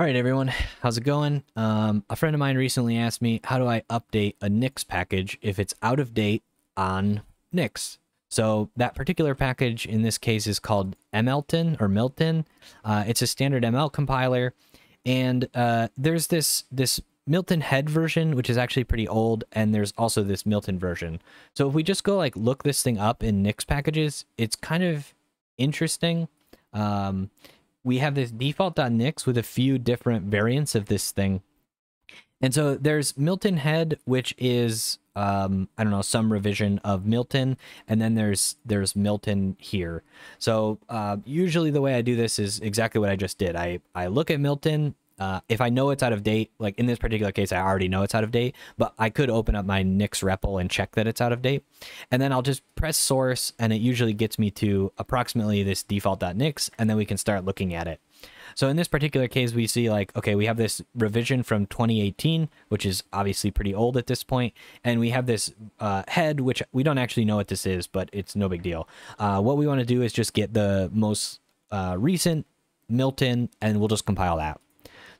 All right, everyone, how's it going? Um, a friend of mine recently asked me, how do I update a Nix package if it's out of date on Nix? So that particular package in this case is called MLTON or Milton. Uh, it's a standard ML compiler, and uh, there's this this Milton head version, which is actually pretty old, and there's also this Milton version. So if we just go like look this thing up in Nix packages, it's kind of interesting. Um, we have this default.nix with a few different variants of this thing. And so there's Milton Head, which is um, I don't know some revision of Milton, and then there's there's Milton here. So uh, usually the way I do this is exactly what I just did. I I look at Milton, uh, if I know it's out of date, like in this particular case, I already know it's out of date, but I could open up my Nix REPL and check that it's out of date. And then I'll just press source and it usually gets me to approximately this default.nix and then we can start looking at it. So in this particular case, we see like, okay, we have this revision from 2018, which is obviously pretty old at this point, and we have this uh, head, which we don't actually know what this is, but it's no big deal. Uh, what we want to do is just get the most uh, recent Milton, and we'll just compile that.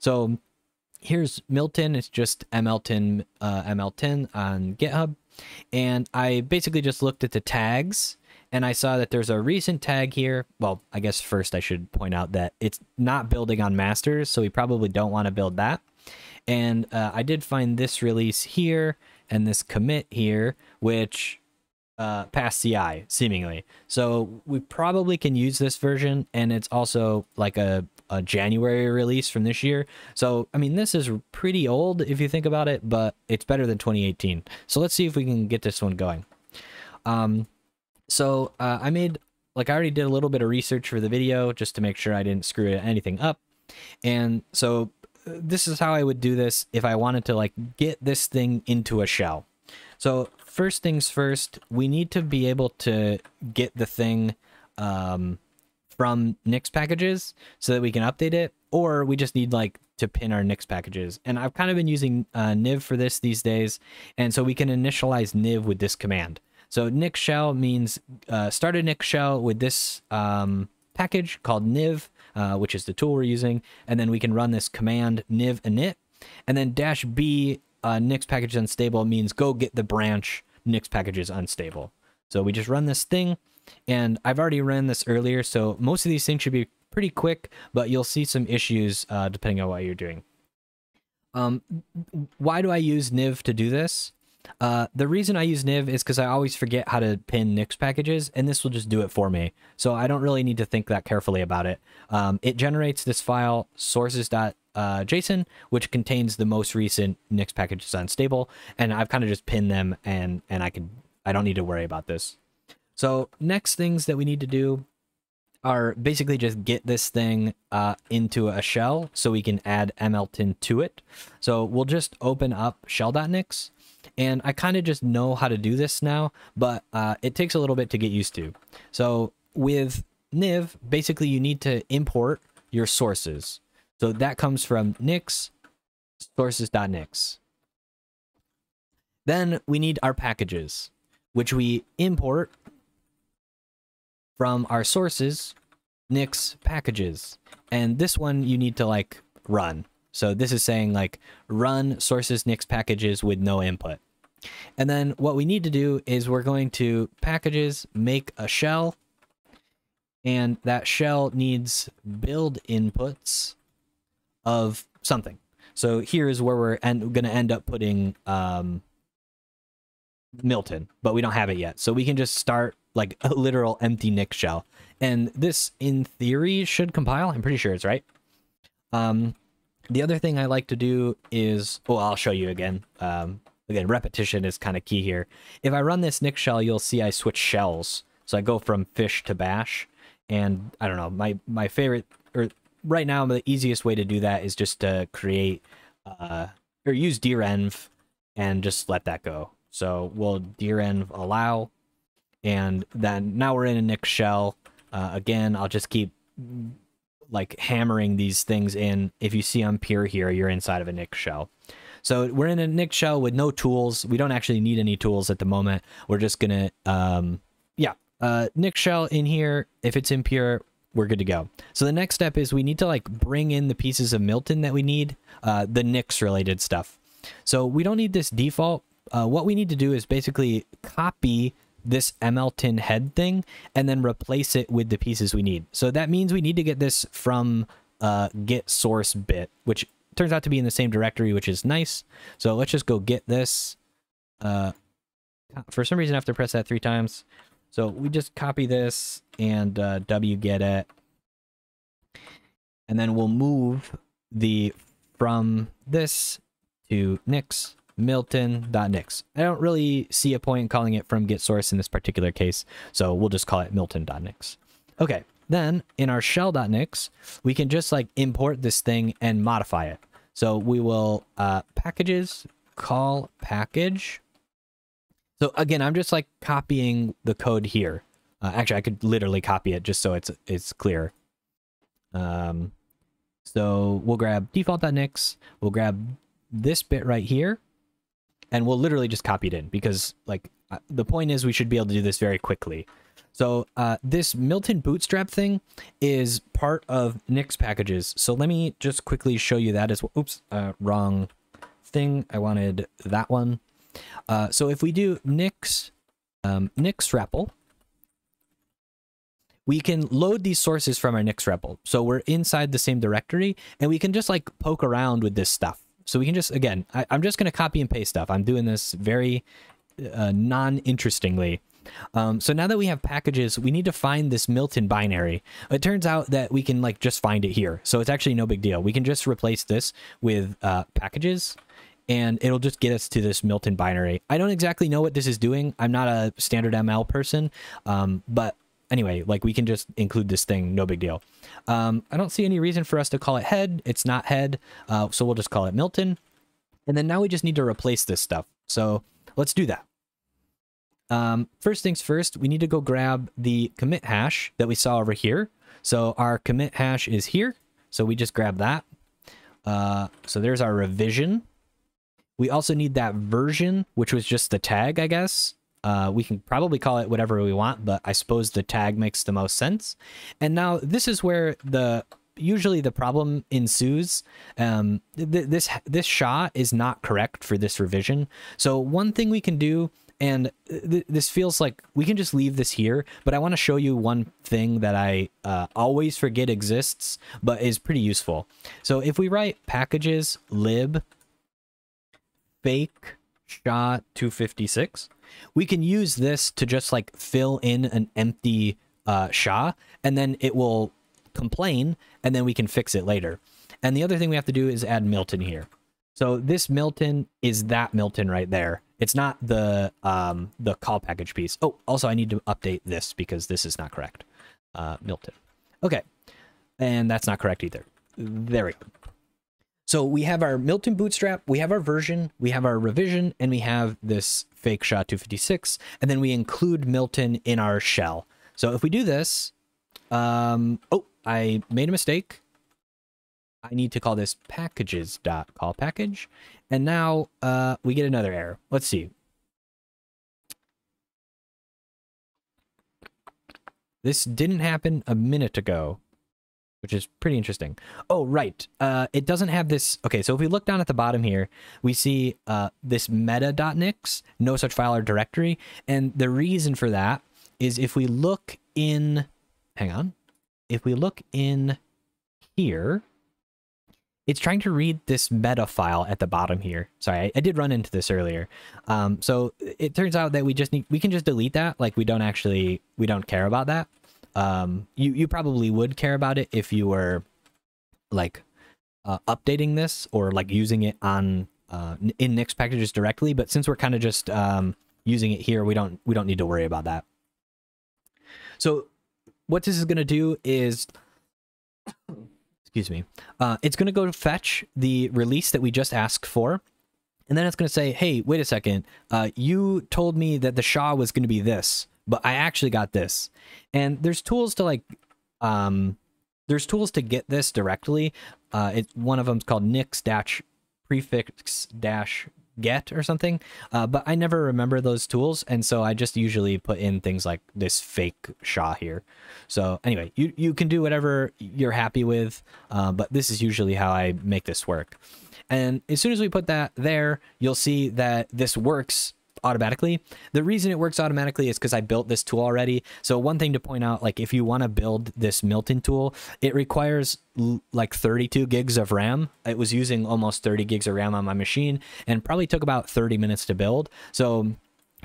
So here's Milton. It's just MLTON, uh, MLTON on GitHub. And I basically just looked at the tags and I saw that there's a recent tag here. Well, I guess first I should point out that it's not building on masters, so we probably don't want to build that. And uh, I did find this release here and this commit here, which uh, passed CI, seemingly. So we probably can use this version, and it's also like a, a January release from this year. So, I mean, this is pretty old if you think about it, but it's better than 2018. So let's see if we can get this one going. Um, so uh, I made, like I already did a little bit of research for the video just to make sure I didn't screw anything up. And so uh, this is how I would do this if I wanted to like get this thing into a shell. So first things first, we need to be able to get the thing um, from Nix packages so that we can update it, or we just need like to pin our Nix packages. And I've kind of been using uh, Niv for this these days, and so we can initialize Niv with this command. So Nix shell means uh, start a Nix shell with this um, package called Niv, uh, which is the tool we're using, and then we can run this command niv init, and then dash b uh, Nix package unstable means go get the branch Nix packages unstable. So we just run this thing, and I've already ran this earlier, so most of these things should be pretty quick, but you'll see some issues uh, depending on what you're doing. Um, why do I use Niv to do this? Uh, the reason I use Niv is because I always forget how to pin Nix packages, and this will just do it for me. So I don't really need to think that carefully about it. Um, it generates this file sources.json, which contains the most recent Nix packages on stable, and I've kind of just pinned them, and and I can I don't need to worry about this. So next things that we need to do are basically just get this thing uh, into a shell so we can add MLTON to it. So we'll just open up shell.nix and I kind of just know how to do this now, but uh, it takes a little bit to get used to. So with Niv, basically you need to import your sources. So that comes from Nix, sources.nix. Then we need our packages, which we import from our sources, Nix packages. And this one you need to like run. So this is saying like run sources Nix packages with no input. And then what we need to do is we're going to packages, make a shell, and that shell needs build inputs of something. So here is where we're to end up putting um, Milton, but we don't have it yet. So we can just start like a literal empty Nix shell. And this, in theory, should compile. I'm pretty sure it's right. Um, the other thing I like to do is, well, I'll show you again. Um, again, repetition is kind of key here. If I run this Nix shell, you'll see I switch shells. So I go from fish to bash. And I don't know, my, my favorite, or right now, the easiest way to do that is just to create, uh, or use direnv and just let that go. So we'll direnv allow, and then now we're in a Nix shell. Uh, again, I'll just keep like hammering these things in. If you see on pure here, you're inside of a Nix shell. So we're in a Nix shell with no tools. We don't actually need any tools at the moment. We're just gonna, um, yeah, uh, Nix shell in here. If it's impure, we're good to go. So the next step is we need to like bring in the pieces of Milton that we need, uh, the Nix related stuff. So we don't need this default. Uh, what we need to do is basically copy this MLTON head thing and then replace it with the pieces we need. So that means we need to get this from uh, git source bit, which turns out to be in the same directory, which is nice. So let's just go get this. Uh, for some reason, I have to press that three times. So we just copy this and uh, wget it. And then we'll move the from this to Nix milton.nix. I don't really see a point in calling it from git source in this particular case, so we'll just call it milton.nix. Okay, then in our shell.nix, we can just like import this thing and modify it. So we will uh, packages call package. So again, I'm just like copying the code here. Uh, actually, I could literally copy it just so it's it's clear. Um, so we'll grab default.nix. We'll grab this bit right here and we'll literally just copy it in because like uh, the point is we should be able to do this very quickly. So uh, this Milton Bootstrap thing is part of Nix packages. So let me just quickly show you that as well. Oops, uh, wrong thing. I wanted that one. Uh, so if we do Nix, um, Nix REPL, we can load these sources from our Nix REPL. So we're inside the same directory and we can just like poke around with this stuff. So we can just, again, I, am just going to copy and paste stuff. I'm doing this very uh, non-interestingly. Um, so now that we have packages, we need to find this Milton binary. It turns out that we can like just find it here. So it's actually no big deal. We can just replace this with uh, packages and it'll just get us to this Milton binary. I don't exactly know what this is doing. I'm not a standard ML person, um, but anyway, like we can just include this thing, no big deal. Um, I don't see any reason for us to call it head. It's not head, uh, so we'll just call it Milton. And then now we just need to replace this stuff. So let's do that. Um, first things first, we need to go grab the commit hash that we saw over here. So our commit hash is here. So we just grab that. Uh, so there's our revision. We also need that version, which was just the tag, I guess. Uh, we can probably call it whatever we want, but I suppose the tag makes the most sense. And now this is where the usually the problem ensues. Um, th this this SHA is not correct for this revision. So one thing we can do, and th this feels like we can just leave this here, but I want to show you one thing that I uh, always forget exists, but is pretty useful. So if we write packages lib fake SHA 256 we can use this to just like fill in an empty uh, SHA and then it will complain and then we can fix it later. And the other thing we have to do is add Milton here. So this Milton is that Milton right there. It's not the um, the call package piece. Oh, also I need to update this because this is not correct. Uh, Milton. Okay. And that's not correct either. There we go. So we have our Milton Bootstrap, we have our version, we have our revision, and we have this fake SHA 256, and then we include Milton in our shell. So if we do this, um, oh, I made a mistake. I need to call this packages dot call package, and now uh, we get another error. Let's see. This didn't happen a minute ago which is pretty interesting. Oh, right. Uh, it doesn't have this. Okay, so if we look down at the bottom here, we see uh, this meta.nix, no such file or directory. And the reason for that is if we look in, hang on, if we look in here, it's trying to read this meta file at the bottom here. Sorry, I, I did run into this earlier. Um, so it turns out that we just need, we can just delete that. Like we don't actually, we don't care about that um, you you probably would care about it if you were like uh, updating this or like using it on uh, in Nix packages directly. But since we're kind of just um, using it here, we don't we don't need to worry about that. So what this is going to do is excuse me uh, it's going to go to fetch the release that we just asked for and then it's going to say hey wait a second uh, you told me that the SHA was going to be this but I actually got this. And there's tools to like um there's tools to get this directly. Uh it one of them's called nix dash prefetch dash git or something. Uh, but I never remember those tools, and so I just usually put in things like this fake SHA here. So anyway, you you can do whatever you're happy with, uh, but this is usually how I make this work. And as soon as we put that there, you'll see that this works automatically. The reason it works automatically is because I built this tool already. So one thing to point out, like if you want to build this Milton tool, it requires like 32 gigs of RAM. It was using almost 30 gigs of RAM on my machine and probably took about 30 minutes to build. So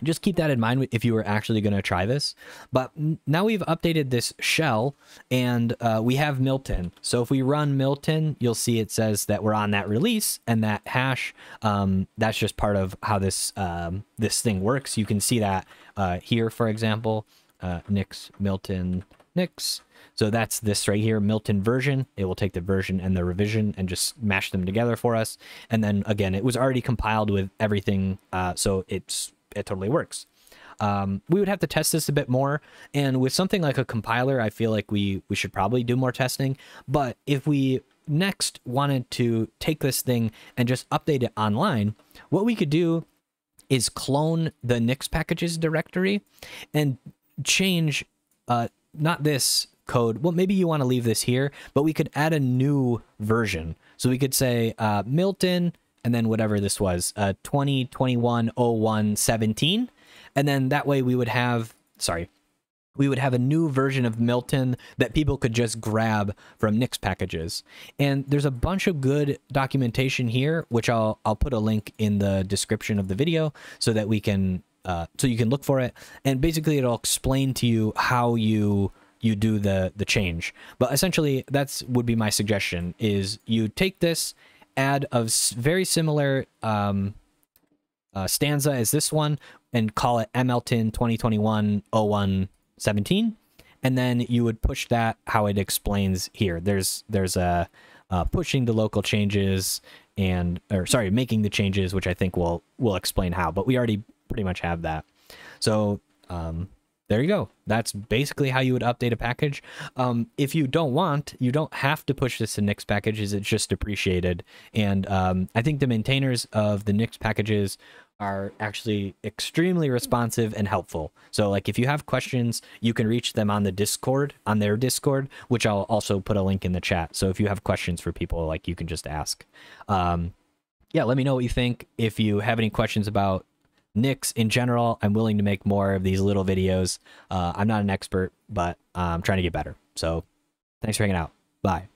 just keep that in mind if you were actually going to try this. But now we've updated this shell and uh, we have Milton. So if we run Milton, you'll see it says that we're on that release and that hash. Um, that's just part of how this um, this thing works. You can see that uh, here, for example, uh, Nix Milton Nix. So that's this right here, Milton version. It will take the version and the revision and just mash them together for us. And then again, it was already compiled with everything. Uh, so it's it totally works. Um, we would have to test this a bit more, and with something like a compiler, I feel like we we should probably do more testing. But if we next wanted to take this thing and just update it online, what we could do is clone the Nix packages directory and change uh, not this code. Well, maybe you want to leave this here, but we could add a new version. So we could say uh, Milton and then whatever this was, uh, 2021 01 17. And then that way we would have, sorry, we would have a new version of Milton that people could just grab from Nix packages. And there's a bunch of good documentation here, which I'll I'll put a link in the description of the video so that we can uh, so you can look for it. And basically, it'll explain to you how you you do the the change. But essentially, that's would be my suggestion: is you take this add a very similar um, uh, stanza as this one and call it MLTON 2021 01 17 and then you would push that how it explains here. There's there's a uh, pushing the local changes and or sorry making the changes which i think will will explain how but we already pretty much have that. So um there you go. That's basically how you would update a package. Um, if you don't want, you don't have to push this to Nix packages. It's just depreciated. And um, I think the maintainers of the Nix packages are actually extremely responsive and helpful. So like if you have questions, you can reach them on the Discord, on their Discord, which I'll also put a link in the chat. So if you have questions for people, like you can just ask. Um, yeah, let me know what you think. If you have any questions about Nix in general, I'm willing to make more of these little videos. Uh, I'm not an expert, but I'm trying to get better. So thanks for hanging out. Bye.